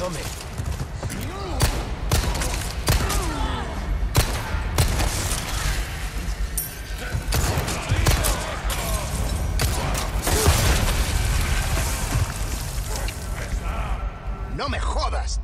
coming. ¡No me jodas!